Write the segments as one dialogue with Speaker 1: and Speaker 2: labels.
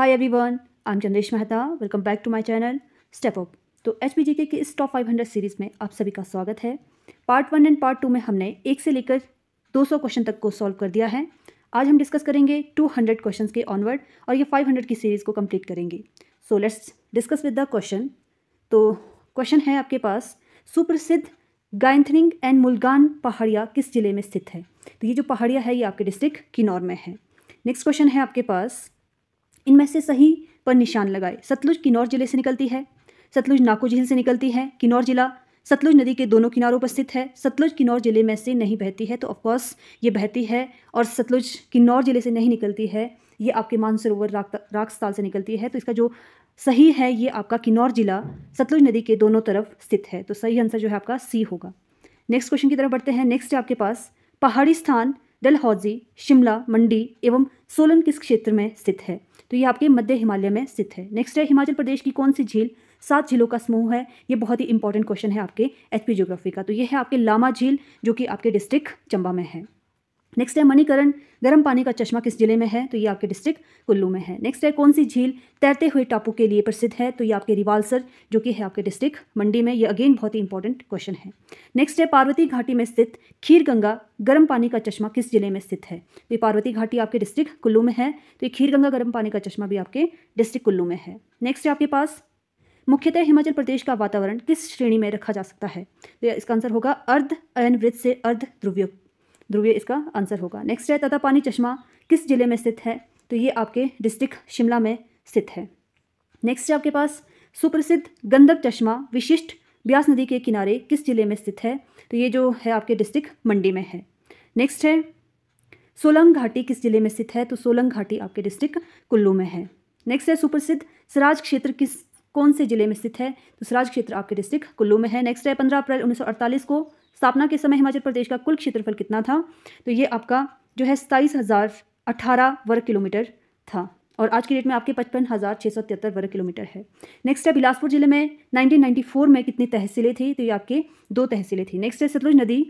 Speaker 1: Hi everyone I am Chandresh Mehta welcome back to my channel step up तो H P के इस top 500 series में आप सभी का स्वागत है। Part one and part two में हमने एक से लेकर 200 क्वेश्चन तक को सॉल्व कर दिया है। आज हम डिस्कस करेंगे 200 क्वेश्चन के ऑनवर्ड और ये 500 की सीरीज़ को कंप्लीट करेंगे। So let's discuss with the question तो क्वेश्चन है आपके पास, सुप्रसिद्ध गायंथनिंग एंड मुलगान पहाड़िया किस ज़िले में स्थित है? तो ये जो पहाड़िया है, ये आपके डिस्ट्रिक्ट किन्नौर में है। नेक्स्ट क्वेश्चन है आपके पास इनमें से सही पर निशान लगाए। सतलुज किन्नौर ज़िले से निकलती है। सतलुज नाको झील से निकलती है। किन्नौर जिला सतलुज नदी के दोनों किनारों पर स्थित है। सतलुज किन्नौर ज़िले में से नहीं बहती है तो ऑफकोर्स ये बहती है और सतलुज किन्नौर ज़िले से नहीं निकलती है, ये आपके मानसरोवर राग रागस्थाल से निकलती है। तो इसका जो सही है, ये आपका किन्नौर जिला सतलुज नदी के दोनों तरफ़ स्थित है। तो सही आंसर जो है आपका सी होगा। नेक्स्ट क्वेश्चन की तरफ़ बढ़ते हैं। नेक्स्ट आपके पास पहाड़ी स्थान डलहौजी, शिमला, मंडी एवं सोलन किस क्षेत्र में स्थित है? तो ये आपके मध्य हिमालय में स्थित है। नेक्स्ट है, हिमाचल प्रदेश की कौन सी झील? सात झीलों का समूह है। ये बहुत ही इंपॉर्टेंट क्वेश्चन है आपके एचपी ज्योग्राफी का। तो ये है आपके लामा झील, जो कि आपके डिस्ट्रिक्ट चंबा में है। नेक्स्ट है मणिकरण, गर्म पानी का चश्मा किस ज़िले में है? तो ये आपके डिस्ट्रिक्ट कुल्लू में है। नेक्स्ट है कौन सी झील तैरते हुए टापू के लिए प्रसिद्ध है? तो ये आपके रिवालसर, जो कि है आपके डिस्ट्रिक्ट मंडी में। ये अगेन बहुत ही इंपॉर्टेंट क्वेश्चन है। नेक्स्ट है पार्वती घाटी में स्थित खीर गंगा गर्म पानी का चश्मा किस ज़िले में स्थित है? तो ये पार्वती घाटी आपके डिस्ट्रिक्ट कुल्लू में है। तो ये खीर गंगा गर्म पानी का चश्मा भी आपके डिस्ट्रिक्ट कुल्लू में है। नेक्स्ट है आपके पास, मुख्यतः हिमाचल प्रदेश का वातावरण किस श्रेणी में रखा जा सकता है? तो इसका आंसर होगा अर्ध अयन से अर्ध ध्रुवीय ध्रुवीय इसका आंसर होगा। नेक्स्ट है, तथा पानी चश्मा किस ज़िले में स्थित है? तो ये आपके डिस्ट्रिक्ट शिमला में स्थित है। नेक्स्ट है आपके पास, सुप्रसिद्ध गंधक चश्मा विशिष्ट ब्यास नदी के किनारे किस ज़िले में स्थित है? तो ये जो है आपके डिस्ट्रिक्ट मंडी में है। नेक्स्ट है, सोलंग घाटी किस ज़िले में स्थित है? तो सोलंग घाटी आपके डिस्ट्रिक्ट कुल्लू में है। नेक्स्ट है, सुप्रसिद्ध सराज क्षेत्र किस, कौन से ज़िले में स्थित है? तो सराज क्षेत्र आपके डिस्ट्रिक्ट कुल्लू में है। नेक्स्ट है, पंद्रह अप्रैल उन्नीस सौ अड़तालीस को स्थापना के समय हिमाचल प्रदेश का कुल क्षेत्रफल कितना था? तो ये आपका जो है सताईस हज़ार अठारह वर्ग किलोमीटर था और आज की डेट में आपके पचपन हज़ार छः सौ तिहत्तर वर्ग किलोमीटर है। नेक्स्ट है बिलासपुर ज़िले में 1994 में कितनी तहसीलें थी? तो ये आपके दो तहसीलें थी। नेक्स्ट है सतलुज नदी।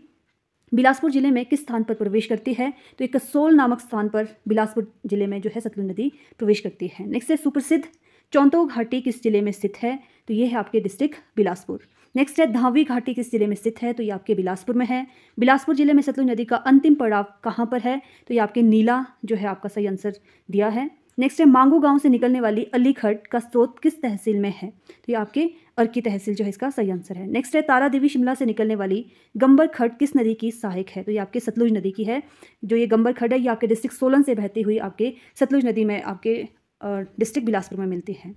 Speaker 1: बिलासपुर ज़िले में किस स्थान पर प्रवेश करती है? तो एक कसोल नामक स्थान पर बिलासपुर ज़िले में जो है सतलुज नदी प्रवेश करती है। नेक्स्ट है सुप्रसिद्ध चौंतो घाटी किस ज़िले में स्थित है? तो ये है आपके डिस्ट्रिक्ट बिलासपुर। नेक्स्ट है, धावी घाटी किस ज़िले में स्थित है? तो ये आपके बिलासपुर में है। बिलासपुर ज़िले में सतलुज नदी का अंतिम पड़ाव कहाँ पर है? तो ये आपके नीला जो है आपका सही आंसर दिया है। नेक्स्ट है, मांगू गाँव से निकलने वाली अलीखट का स्रोत किस तहसील में है? तो ये आपके अर्की तहसील जो है इसका सही आंसर है। नेक्स्ट है तारा देवी शिमला से निकलने वाली गंबर खड किस नदी की सहायक है? तो ये आपके सतलुज नदी की है। जो ये गंबर खड है, ये आपके डिस्ट्रिक्ट सोलन से बहती हुई आपके सतलुज नदी में आपके डिस्ट्रिक्ट बिलासपुर में मिलती है।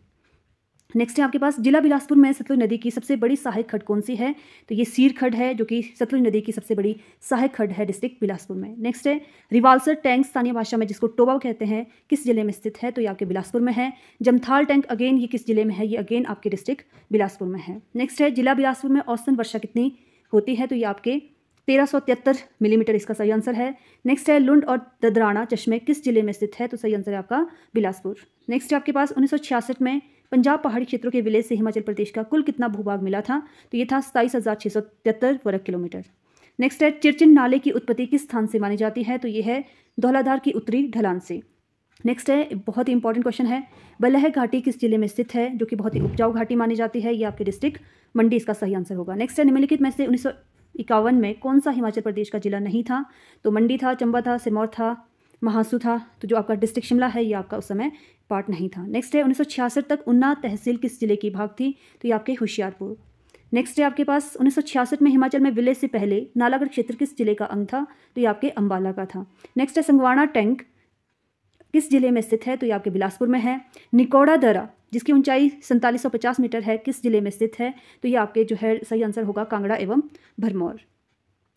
Speaker 1: नेक्स्ट है आपके पास जिला बिलासपुर में सतलुज नदी की सबसे बड़ी सहायक खड कौन सी है? तो ये सीर खड है, जो कि सतलुज नदी की सबसे बड़ी सहायक खड है डिस्ट्रिक्ट बिलासपुर में। नेक्स्ट है, रिवालसर टैंक स्थानीय भाषा में, जिसको टोबा कहते हैं, किस ज़िले में स्थित है? तो ये आपके बिलासपुर में है। जमथाल टैंक, अगेन ये किस ज़िले में है? ये अगेन आपके डिस्ट्रिक्ट बिलासपुर में है। नेक्स्ट है, जिला बिलासपुर में औसतन वर्षा कितनी होती है? तो ये आपके तेरह सौ तिहत्तर मिलीमीटर इसका सही आंसर है। नेक्स्ट है लुंड और ददराना चश्मे। किस ज़िले में स्थित है? तो सही आंसर है आपका बिलासपुर। नेक्स्ट है आपके पास उन्नीस सौ छियासठ में पंजाब पहाड़ी क्षेत्रों के विलेज से हिमाचल प्रदेश का कुल कितना भूभाग मिला था? तो ये था सताईस हज़ार सौ तिहत्तर वर्ग किलोमीटर। नेक्स्ट है चिरचिन नाले की उत्पत्ति किस स्थान से मानी जाती है? तो ये है धौलाधार की उत्तरी ढलान से। नेक्स्ट है, बहुत ही इंपॉर्टेंट क्वेश्चन है। बलह घाटी किस ज़िले में स्थित है? जो कि बहुत ही उपजाऊ घाटी मानी जाती है। ये आपके डिस्ट्रिक्ट मंडी इसका सही आंसर होगा। नेक्स्ट है, निम्नलिखित में से उन्नीस सौ इक्यावन में कौन सा हिमाचल प्रदेश का जिला नहीं था? तो मंडी था, चंबा था सिमौर था, महासू था। तो जो आपका डिस्ट्रिक्ट शिमला है, ये आपका उस समय पार्ट नहीं था। नेक्स्ट है, उन्नीस सौ छियासठ तक उन्ना तहसील किस ज़िले की भाग थी? तो ये आपके होशियारपुर। नेक्स्ट है आपके पास, उन्नीस सौ छियासठ में हिमाचल में विलेज से पहले नालागढ़ क्षेत्र किस ज़िले का अंग था? तो ये आपके अम्बाला का था। नेक्स्ट है संगवाड़ा टैंक किस ज़िले में स्थित है? तो ये आपके बिलासपुर में है। निकोड़ा दरा, जिसकी ऊंचाई सैंतालीस मीटर है, किस ज़िले में स्थित है? तो ये आपके जो है, सही आंसर होगा कांगड़ा एवं भरमौर।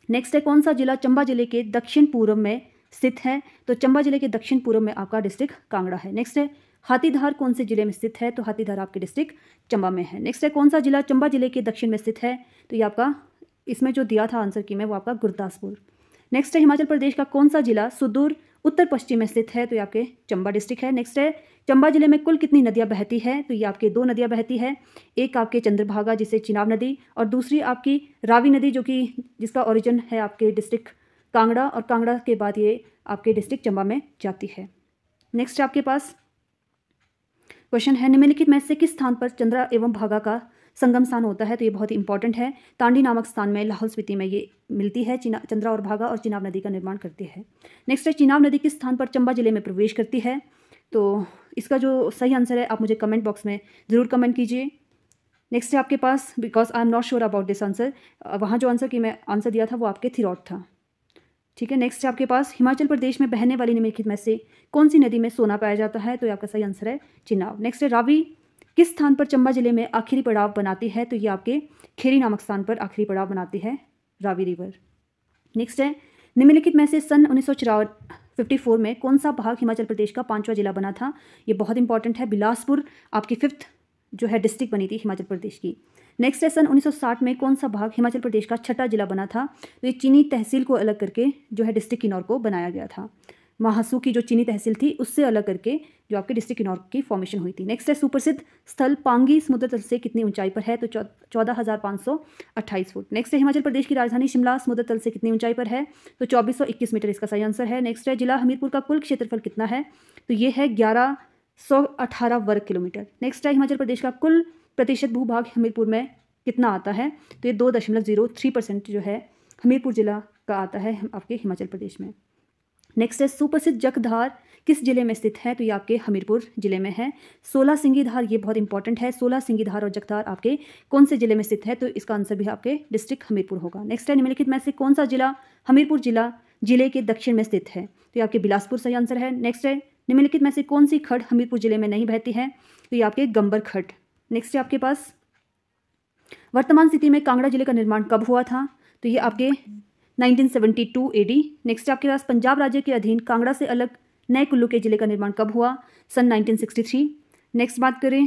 Speaker 1: नेक्स्ट है, कौन सा जिला चंबा ज़िले के दक्षिण पूर्व में स्थित है? तो चंबा ज़िले के दक्षिण पूर्व में आपका डिस्ट्रिक्ट कांगड़ा है। नेक्स्ट है, हाथीधार कौन से ज़िले में स्थित है? तो हाथीधार आपके डिस्ट्रिक्ट चंबा में है। नेक्स्ट है, कौन सा जिला चंबा ज़िले के दक्षिण में स्थित है? तो ये आपका, इसमें जो दिया था आंसर की में, वो आपका गुरदासपुर। नेक्स्ट है, हिमाचल प्रदेश का कौन सा जिला सुदूर उत्तर पश्चिम में स्थित है तो ये आपके चंबा डिस्ट्रिक्ट है। नेक्स्ट है, चंबा ज़िले में कुल कितनी नदियाँ बहती है? तो ये आपके दो नदियाँ बहती है, एक आपके चंद्रभागा, जिसे चिनाब नदी, और दूसरी आपकी रावी नदी, जो कि जिसका ओरिजिन है आपके डिस्ट्रिक्ट कांगड़ा, और कांगड़ा के बाद ये आपके डिस्ट्रिक्ट चंबा में जाती है। नेक्स्ट आपके पास क्वेश्चन है, निम्नलिखित में से किस स्थान पर चंद्रा एवं भागा का संगम स्थान होता है तो ये बहुत ही इंपॉर्टेंट है। तांडी नामक स्थान में, लाहौल स्पीति में ये मिलती है चंद्रा और भागा और चिनाब नदी का निर्माण करती है। नेक्स्ट है, चिनाब नदी किस स्थान पर चंबा ज़िले में प्रवेश करती है। तो इसका जो सही आंसर है, आप मुझे कमेंट बॉक्स में ज़रूर कमेंट कीजिए। नेक्स्ट है आपके पास because I am not sure about this answer वहाँ जो आंसर की मैं आंसर दिया था, वो आपके थिरौट था। ठीक है नेक्स्ट है आपके पास, हिमाचल प्रदेश में बहने वाली निम्नलिखित में से कौन सी नदी में सोना पाया जाता है? तो आपका सही आंसर है चिनाव नेक्स्ट है, रावी। किस स्थान पर चंबा ज़िले में आखिरी पड़ाव बनाती है? तो ये आपके खेरी नामक स्थान पर आखिरी पड़ाव बनाती है रावी रिवर। नेक्स्ट है, निम्नलिखित में से सन उन्नीस फिफ्टी फोर में कौन सा भाग हिमाचल प्रदेश का पांचवा जिला बना था? ये बहुत इंपॉर्टेंट है, बिलासपुर, आपकी फिफ्थ जो है डिस्ट्रिक्ट बनी थी हिमाचल प्रदेश की। नेक्स्ट है, सन 1960 में कौन सा भाग हिमाचल प्रदेश का छठा जिला बना था? तो ये चीनी तहसील को अलग करके जो है डिस्ट्रिक्ट किन्नौर को बनाया गया था। महासू की जो चीनी तहसील थी, उससे अलग करके जो आपके डिस्ट्रिक्ट किन्नौर की फॉर्मेशन हुई थी। नेक्स्ट है सुप्रसिद्ध स्थल पांगी, समुद्र तल से कितनी ऊंचाई पर है तो चौदह हज़ार पाँच सौ अट्ठाईस फुट। नेक्स्ट है हिमाचल प्रदेश की राजधानी शिमला, समुद्र तल से कितनी ऊंचाई पर है तो चौबीस सौ इक्कीस मीटर इसका सही आंसर है। नेक्स्ट है जिला हमीरपुर का कुल क्षेत्रफल कितना है तो ये है ग्यारह सौ अठारह वर्ग किलोमीटर। नेक्स्ट है हिमाचल प्रदेश का कुल प्रतिशत भूभाग हमीरपुर में कितना आता है तो ये दो दशमलव ज़ीरो थ्री परसेंट जो है हमीरपुर जिला का आता है आपके हिमाचल प्रदेश में। नेक्स्ट है, सुप्रसिद्ध जगधार किस ज़िले में स्थित है? तो ये आपके हमीरपुर ज़िले में है। सोलह सिंगी धार ये बहुत इंपॉर्टेंट है। सोलह सिंगी धार और जगधार आपके कौन से ज़िले में स्थित है? तो इसका आंसर भी आपके डिस्ट्रिक्ट हमीरपुर होगा। नेक्स्ट है, निम्नलिखित में से कौन सा जिला हमीरपुर जिला ज़िले के दक्षिण में स्थित है? तो ये आपके बिलासपुर सही आंसर है। नेक्स्ट है, निम्नलिखित में से कौन सी खड़ हमीरपुर ज़िले में नहीं बहती है? तो ये आपके गंबर खड नेक्स्ट है आपके पास, वर्तमान स्थिति में कांगड़ा ज़िले का निर्माण कब हुआ था? तो ये आपके 1972 एडी नेक्स्ट आपके पास पंजाब राज्य के अधीन कांगड़ा से अलग नए कुल्लू के ज़िले का निर्माण कब हुआ? सन 1963 नेक्स्ट बात करें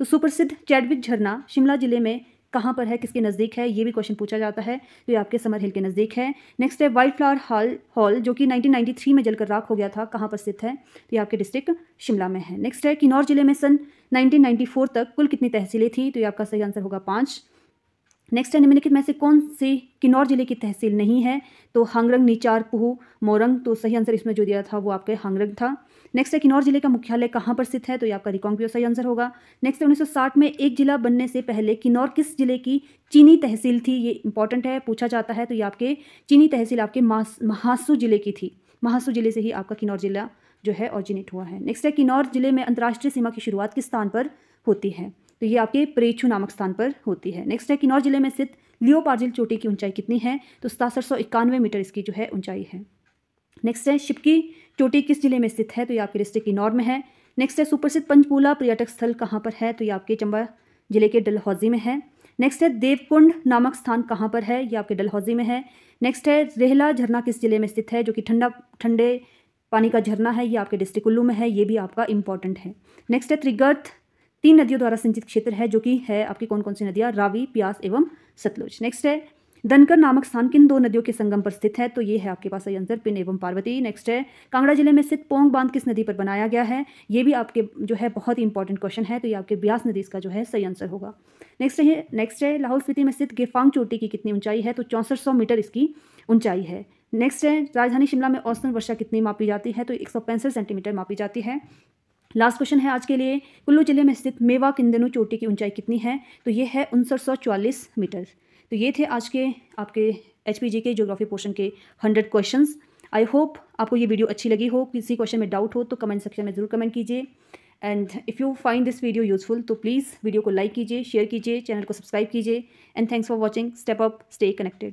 Speaker 1: तो सुप्रसिद्ध चैडविक झरना शिमला ज़िले में कहाँ पर है? किसके नज़दीक है? ये भी क्वेश्चन पूछा जाता है तो ये आपके समर हिल के नज़दीक है। नेक्स्ट है वाइल्ड फ्लावर हॉल हॉल जो कि 1993 में जलकर राख हो गया था, कहाँ पर स्थित है? तो ये आपके डिस्ट्रिक्ट शिमला में है। नेक्स्ट है किन्नौर ज़िले में सन 1994 तक कुल कितनी तहसीलें थी? तो ये आपका सही आंसर होगा पाँच। नेक्स्ट है, निम्नलिखित में से कौन सी किन्नौर ज़िले की तहसील नहीं है? तो हांगरंग, नीचार, पुहू, मोरंग तो सही आंसर इसमें जो दिया था वो आपके हांगरंग था। नेक्स्ट है, किन्नौर ज़िले का मुख्यालय कहाँ पर स्थित है? तो ये आपका भी सही आंसर होगा। नेक्स्ट है, उन्नीस सौ साठ में एक जिला बनने से पहले किन्नौर किस ज़िले की चीनी तहसील थी? ये इंपॉर्टेंट है, पूछा जाता है तो ये आपके चीनी तहसील आपके महासू ज़िले की थी। महासू ज़िले से ही आपका किन्नौर जिला जो है ऑरिजिनेट हुआ है। नेक्स्ट है, किन्नौर ज़िले में अंतर्राष्ट्रीय सीमा की शुरुआत किस स्थान पर होती है? तो ये आपके प्रेछू नामक स्थान पर होती है। नेक्स्ट है, किन्नौर ज़िले में स्थित लियो पार्जिल चोटी की ऊंचाई कितनी है? तो सतासठ सौ इक्यानवे मीटर इसकी जो है ऊंचाई है। नेक्स्ट है, शिपकी चोटी किस ज़िले में स्थित है? तो ये आपके डिस्ट्रिक्ट किन्नौर में है। नेक्स्ट है सुप्रसिद्ध पंचपूला पर्यटक स्थल कहाँ पर है? तो ये आपके चंबा ज़िले के डलहौजी में है। नेक्स्ट है, देवकुंड नामक स्थान कहाँ पर है? ये आपके डलहौजी में है। नेक्स्ट है, रेहला झरना किस ज़िले में स्थित है? जो कि ठंडा, ठंडे पानी का झरना है, ये आपके डिस्ट्रिक्ट कुल्लू में है, ये भी आपका इंपॉर्टेंट है। नेक्स्ट है त्रिगर्थ तीन नदियों द्वारा सिंचित क्षेत्र है, जो कि है आपकी कौन कौन सी नदियाँ? रावी, प्यास एवं सतलुज। नेक्स्ट है धनकर नामक स्थान किन दो नदियों के संगम पर स्थित है? तो ये है आपके पास सही आंसर, पिन एवं पार्वती। नेक्स्ट है, कांगड़ा ज़िले में स्थित पोंग बाँध किस नदी पर बनाया गया है? ये भी आपके जो है बहुत ही इंपॉर्टेंट क्वेश्चन है तो ये आपके ब्यास नदी इसका जो है सही आंसर होगा। नेक्स्ट है नेक्स्ट है, लाहौल स्पीति में स्थित गेफांग चोटी की कितनी ऊंचाई है? तो चौंसठ मीटर इसकी ऊंचाई है। नेक्स्ट है, राजधानी शिमला में औसतन वर्षा कितनी मापी जाती है? तो एक सौ पैंसठ सेंटीमीटर मापी जाती है। लास्ट क्वेश्चन है आज के लिए। कुल्लू ज़िले में स्थित मेवा किंदनु चोटी की ऊंचाई कितनी है? तो ये है उनसठ मीटर। तो ये थे आज के आपके एच के जोग्राफी पोर्शन के हंड्रेड क्वेश्चन आई होप आपको ये वीडियो अच्छी लगी हो। किसी क्वेश्चन में डाउट हो तो कमेंट सेक्शन में ज़रूर कमेंट कीजिए। And if you find this video useful तो प्लीज़ वीडियो को लाइक कीजिए शेयर कीजिए चैनल को सब्सक्राइब कीजिए। And thanks for watching step up stay connected